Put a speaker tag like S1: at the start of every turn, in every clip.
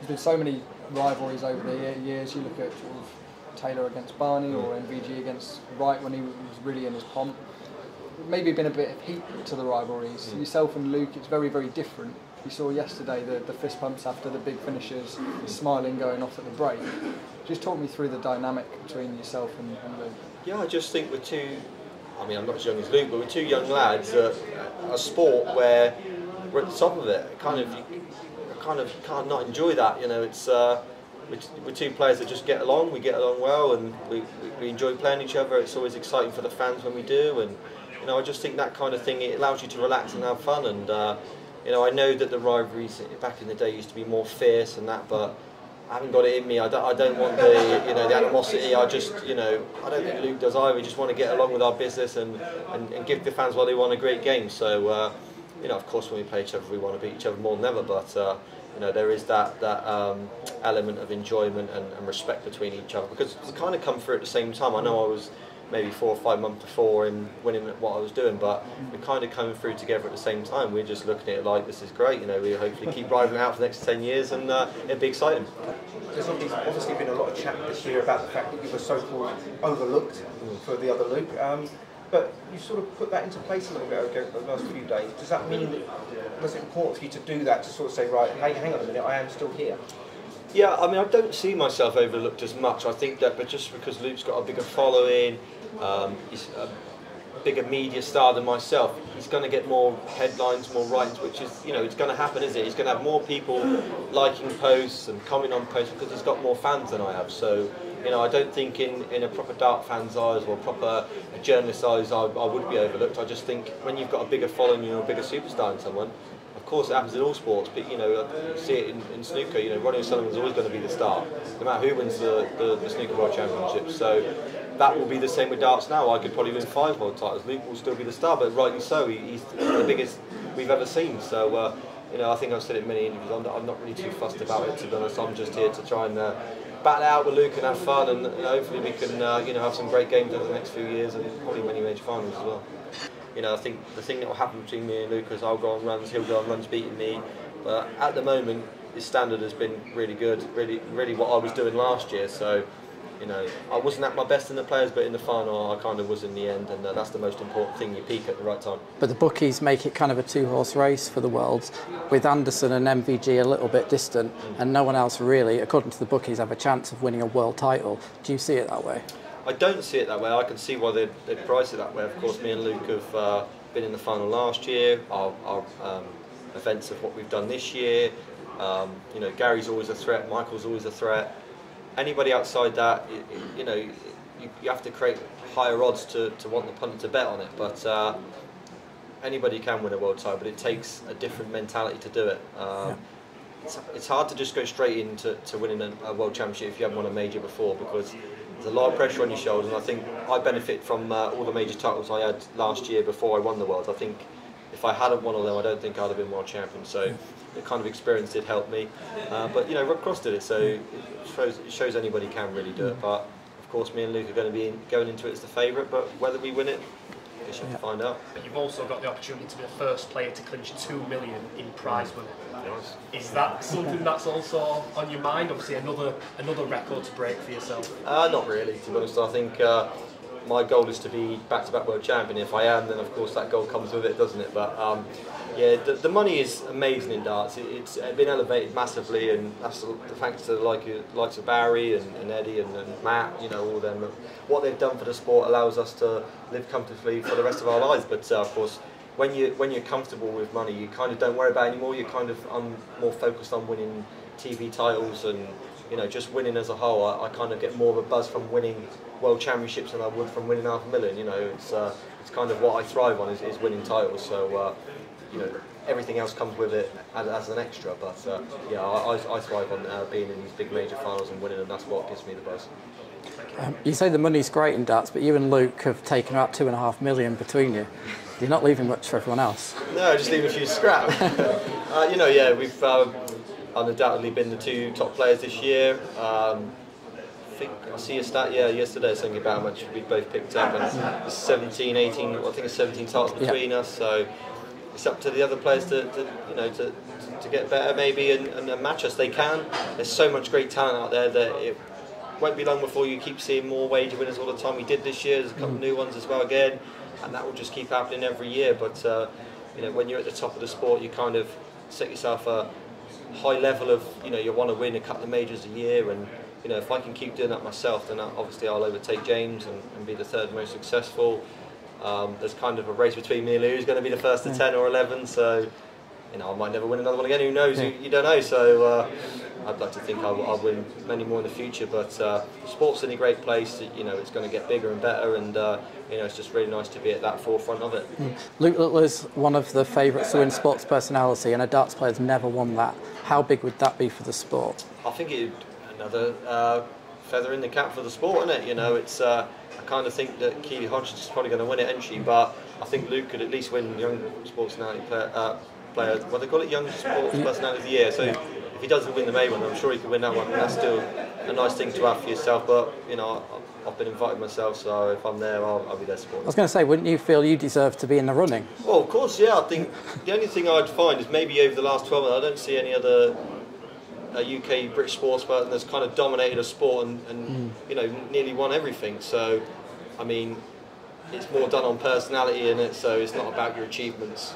S1: there's been so many rivalries over the years. You look at sort of Taylor against Barney or MVG against Wright when he was really in his pomp. Maybe been a bit of heat to the rivalries. Mm. Yourself and Luke, it's very, very different. You saw yesterday the, the fist pumps after the big finishes, smiling going off at the break. Just talk me through the dynamic between yourself and, and Luke.
S2: Yeah, I just think we're two. I mean, I'm not as young as Luke, but we're two young lads at a sport where we're at the top of it. Kind of, you kind of can't not enjoy that. You know, it's. Uh, we're two players that just get along. We get along well, and we, we enjoy playing each other. It's always exciting for the fans when we do, and you know I just think that kind of thing it allows you to relax and have fun. And uh, you know I know that the rivalries back in the day used to be more fierce and that, but I haven't got it in me. I don't, I don't want the you know the animosity. I just you know I don't think Luke does either. We just want to get along with our business and, and, and give the fans what they want a great game. So uh, you know of course when we play each other we want to beat each other more than ever, but. Uh, you know, there is that that um, element of enjoyment and, and, respect between each other because we kind of come through at the same time. I know I was maybe four or five months before in winning what I was doing, but we're kind of coming through together at the same time. We're just looking at it like this is great. You know, we hopefully keep riding out for the next ten years, and uh, it'd be exciting.
S3: There's obviously been a lot of chat this year about the fact that you were so-called overlooked mm. for the other Luke. Um, but you sort of put that into place a little bit over the last few days. Does that mean that was it important for you to do that to sort of say, right, hey, hang on a minute, I am still here?
S2: Yeah, I mean, I don't see myself overlooked as much. I think that, but just because Luke's got a bigger following, um, he's a bigger media star than myself, he's going to get more headlines, more writings, which is, you know, it's going to happen, is it? He's going to have more people liking posts and commenting on posts because he's got more fans than I have. So you know, I don't think in, in a proper dart fan's eyes or proper journalist's eyes I, I would be overlooked. I just think when you've got a bigger following, you're a bigger superstar in someone. Of course, it happens in all sports, but you know, see it in, in snooker. You know, Ronnie O'Sullivan's always going to be the star, no matter who wins the, the, the snooker world championship. So that will be the same with darts now. I could probably win five world titles. Luke will still be the star, but rightly so. He, he's the biggest we've ever seen. So. Uh, you know, I think I've said it in many interviews. I'm not, I'm not really too fussed about it, to be honest. I'm just here to try and uh, battle out with Luke and have fun, and you hopefully we can uh, you know have some great games over the next few years, and probably many major finals as well. You know, I think the thing that will happen between me and Luke is I'll go on runs, he'll go on runs beating me, but at the moment his standard has been really good, really, really what I was doing last year. So you know, I wasn't at my best in the players, but in the final, I kind of was in the end, and uh, that's the most important thing. You peak at the right time.
S4: But the bookies make it kind of a two-horse race for the Worlds, with Anderson and MVG a little bit distant, mm. and no one else really, according to the bookies, have a chance of winning a world title. Do you see it that way?
S2: I don't see it that way. I can see why they they price it that way. Of course, me and Luke have uh, been in the final last year. Our, our um, events of what we've done this year. Um, you know, Gary's always a threat. Michael's always a threat anybody outside that, you, you know, you, you, have to create higher odds to, to want the punter to bet on it. But uh, anybody can win a world title, but it takes a different mentality to do it. Um, yeah. it's, it's hard to just go straight into to winning a, a, world championship if you haven't won a major before because there's a lot of pressure on your shoulders. And I think I benefit from uh, all the major titles I had last year before I won the world. I think if I hadn't won all them, I don't think I'd have been world champion. So the kind of experience did help me. Uh, but you know, Rob Cross did it, so it shows, it shows anybody can really do it. But of course, me and Luke are going to be in, going into it as the favourite. But whether we win it, we should yeah. find out.
S5: But you've also got the opportunity to be the first player to clinch two million in prize money. Is that something that's also on your mind? Obviously, another another record to break for yourself.
S2: Uh, not really, to be honest. I think. Uh, my goal is to be back-to-back world champion. If I am, then of course that goal comes with it, doesn't it? But um, yeah, the, the, money is amazing in darts. It, it's been elevated massively, and that's thanks to the like, likes of Barry and, and Eddie and, and, Matt. You know, all them. What they've done for the sport allows us to live comfortably for the rest of our lives. But uh, of course, when you when you're comfortable with money, you kind of don't worry about it anymore. You're kind of um, more focused on winning TV titles and you know just winning as a whole. I, I, kind of get more of a buzz from winning world championships than I would from winning half a million. You know, it's uh, it's kind of what I thrive on is, is winning titles. So. Uh, you know, everything else comes with it as, as an extra. But uh, yeah, I, I, thrive on uh, being in these big major finals and winning, and that's what gives me the buzz.
S4: Um, you say the money's great in darts, but you and Luke have taken about two and a half million between you. You're not leaving much for everyone else.
S2: No, just leave a few scrap. uh, you know, yeah, we've um, undoubtedly been the two top players this year. Um, I think I see a stat, yeah, yesterday something about how much we both picked up, and 17, 18, I think it's 17 titles between us. So it's up to the other players to, to you know to, to get better maybe and, and match us. They can. There's so much great talent out there that it won't be long before you keep seeing more wager winners all the time. We did this year. There's a couple of new ones as well again, and that will just keep happening every year. But uh, you know when you're at the top of the sport, you kind of set yourself a high level of you know you want to win a couple of majors a year and you know if I can keep doing that myself then obviously I'll overtake James and, and be the third most successful. Um, there's kind of a race between me and Lou who's going to be the first to 10 or 11 so you know I might never win another one again who knows? You, you don't know so uh, I'd like to think I'll, I'll, win many more in the future but uh, sport's in a great place you know it's going to get bigger and better and uh, you know, it's just really nice to be at that forefront of it. Mm.
S4: Luke Littler's one of the favourites to win sports personality, and a darts player's never won that. How big would that be for the sport?
S2: I think it another uh, feather in the cap for the sport, isn't it? You know, it's. Uh, I kind of think that Keely Hodgkinson is probably going to win it, entry, but I think Luke could at least win young sports personality player. Uh, player what they call it, young sports personality of the year. So if he doesn't win the main one, I'm sure he could win that one. And that's still a nice thing to have for yourself. But you know, I've been invited myself, so if I'm there, I'll, I'll be there supporting.
S4: I was going to say, wouldn't you feel you deserve to be in the running?
S2: Well, of course, yeah. I think the only thing I'd find is maybe over the last 12 months, I don't see any other uh, UK British sports person that's kind of dominated a sport and, and mm. you know nearly won everything. So, I mean, it's more done on personality in it, so it's not about your achievements.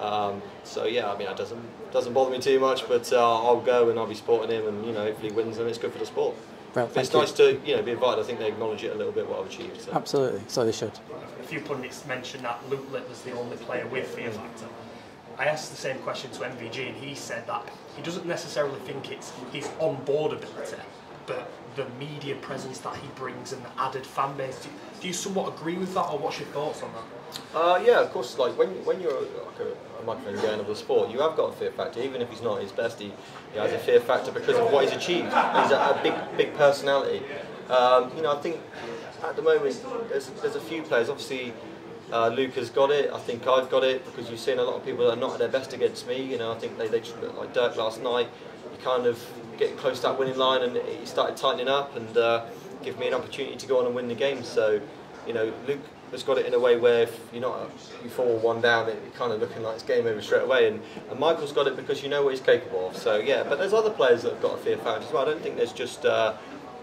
S2: Um, so yeah, I mean, it doesn't doesn't bother me too much, but uh, I'll go and I'll be supporting him, and you know, hopefully he wins, and it's good for the sport. Well, it's you. nice to you know be invited. I think they acknowledge it a little bit what I've achieved. So.
S4: Absolutely, so they should.
S5: A few pundits mentioned that Luke Litt was the only player with fear factor. I asked the same question to MVG, and he said that he doesn't necessarily think it's his on-board ability, but the media presence that he brings and the added fan base. Do, you somewhat agree with that, or what's your thoughts on that?
S2: Uh, yeah, of course. Like when when you're like a, a microphone going of the sport, you have got a fear factor. Even if he's not his best, he, he has a fear factor because of what he's achieved. He's a, a big big personality. Um, you know, I think at the moment there's there's a few players. Obviously, uh, Luke has got it. I think I've got it because you've seen a lot of people that are not at their best against me. You know, I think they they like Dirk last night. You kind of getting close to that winning line, and he started tightening up and uh, give me an opportunity to go on and win the game. So, you know, Luke has got it in a way where if you're not you fall one down, it, kind of looking like it's game over straight away. And, and Michael's got it because you know what he's capable of. So yeah, but there's other players that have got a fear factor as well. I don't think there's just uh,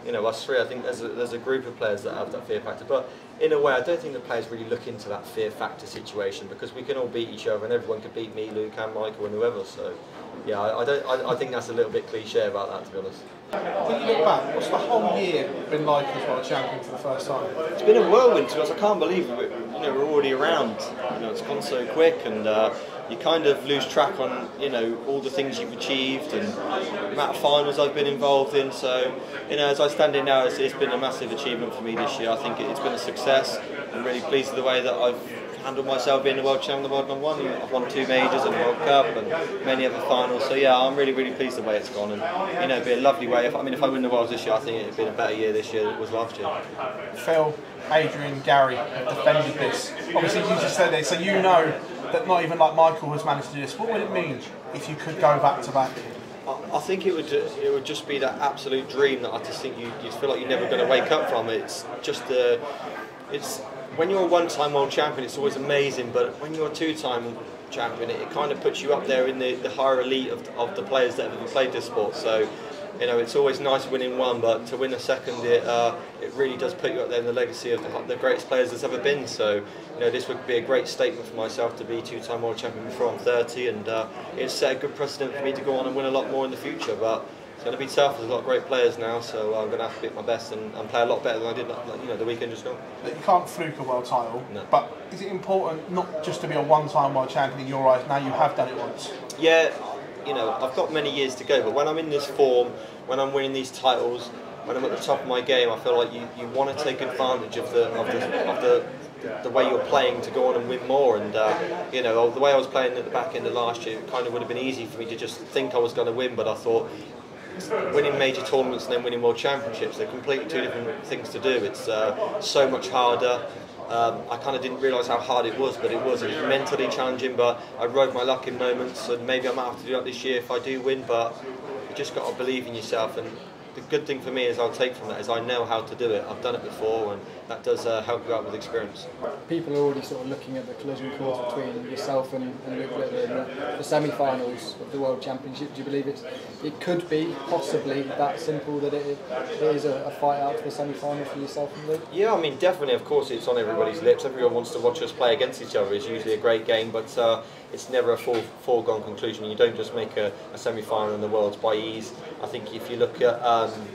S2: you know us three. I think there's a, there's a group of players that have that fear factor. But in a way, I don't think the players really look into that fear factor situation because we can all beat each other and everyone could beat me, Luke, and Michael, and whoever. So yeah, I, I don't. I, I, think that's a little bit cliche about that, to be honest.
S3: When you look back, what's the whole year been like as well, champion for the first time?
S2: It's been a whirlwind. To us, I can't believe we, you know we're already around. You know, it's gone so quick, and uh, you kind of lose track on you know all the things you've achieved and amount of finals I've been involved in. So you know, as I stand in now, it's, it's been a massive achievement for me this year. I think it's been a success. I'm really pleased with the way that I've handled myself being the world champion, the world number one. I've won two majors and the World Cup and many other finals. So yeah, I'm really, really pleased the way it's gone, and you know, it'd be a lovely way. If I mean, if I win the world this year, I think it'd been a better year this year than it was last year.
S3: Phil, Adrian, Gary have defended this. Obviously, you just said it, so you know that not even like Michael has managed to do this. What would it mean if you could go back to back?
S2: I think it would it would just be that absolute dream that I just think you, you feel like you're never going to wake up from. It's just the it's when you're a one-time world champion, it's always amazing. But when you're a two-time champion, it, it kind of puts you up there in the, the higher elite of, of the players that have ever played this sport. So, you know, it's always nice winning one, but to win a second, it uh, it really does put you up there in the legacy of the, the greatest players there's ever been. So, you know, this would be a great statement for myself to be two-time world champion before I'm 30, and uh, it's set a good precedent for me to go on and win a lot more in the future. But it's going to be tough. There's a lot of great players now, so I'm going to have to be at my best and, and play a lot better than I did, like, you know, the weekend just gone.
S3: You can't fluke a world title, no. but is it important not just to be a one-time world champion in your eyes? Now you have done it once.
S2: Yeah, you know, I've got many years to go, but when I'm in this form, when I'm winning these titles, when I'm at the top of my game, I feel like you, you want to take advantage of the of the, of the the way you're playing to go on and win more. And uh, you know, the way I was playing at the back end of last year, it kind of would have been easy for me to just think I was going to win, but I thought winning major tournaments and then winning world championships, they're completely two different things to do. It's uh, so much harder. Um, I kind of didn't realise how hard it was, but it was. It was mentally challenging, but I rode my luck in moments, and maybe I might have to do that this year if I do win. But you just got to believe in yourself, and the good thing for me is I'll take from that is I know how to do it. I've done it before, and that does uh, help you out with experience.
S1: People are already sort of looking at the collision course between yourself and, and Luke Littler in the, the semi-finals of the World Championship. Do you believe it's it could be possibly that simple that it, it is a, a fight out for the semi-final for yourself and Luke?
S2: Yeah, I mean, definitely. Of course, it's on everybody's lips. Everyone wants to watch us play against each other. It's usually a great game, but uh, it's never a full foregone conclusion. You don't just make a, a semi-final in the Worlds by ease. I think if you look at um,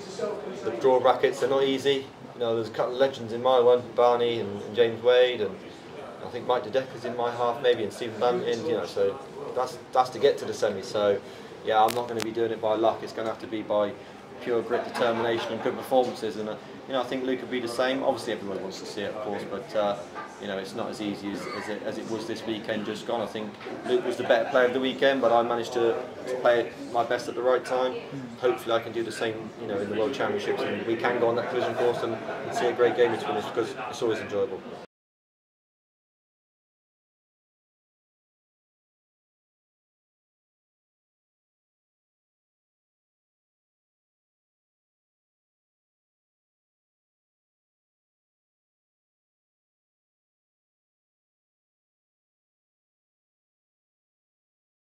S2: the draw brackets, they're not easy. You know, there's a couple of legends in my one, Barney and, and James Wade, and I think Mike is in my half maybe, and Stephen Bunting. You know, so that's that's to get to the semi. So yeah, I'm not going to be doing it by luck. It's going to have to be by pure grit, determination, and good performances. And uh, you know, I think Luke would be the same. Obviously, everyone wants to see it, of course, but uh, you know, it's not as easy as, as, it, as it was this weekend just gone. I think Luke was the better player of the weekend, but I managed to, to play my best at the right time. Hopefully, I can do the same, you know, in the World Championships, and we can go on that collision course and, and see a great game between us because it's always enjoyable.